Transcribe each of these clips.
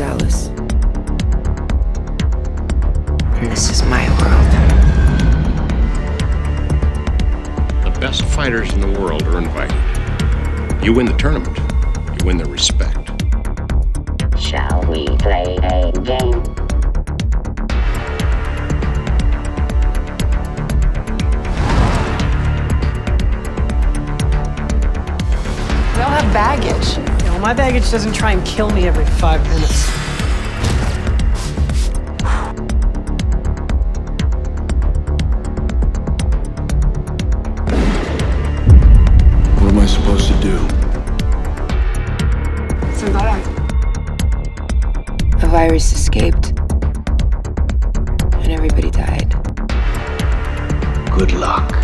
Alice. This is my world. The best fighters in the world are invited. You win the tournament, you win the respect. Shall we play a game? baggage. You know, my baggage doesn't try and kill me every five minutes. What am I supposed to do? A virus escaped, and everybody died. Good luck.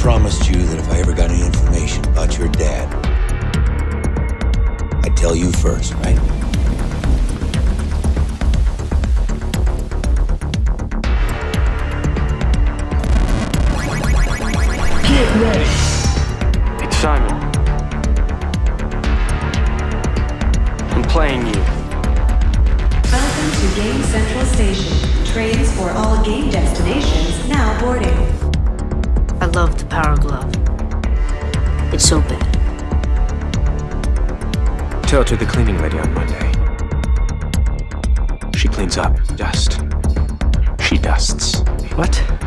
Promised you that if I ever got any information about your dad, I'd tell you first, right? Get ready. It's Simon. I'm playing you. Welcome to Game Central Station. Trains for all game destinations now boarding. So bad. Tell it to the cleaning lady on Monday. She cleans up dust. She dusts. What?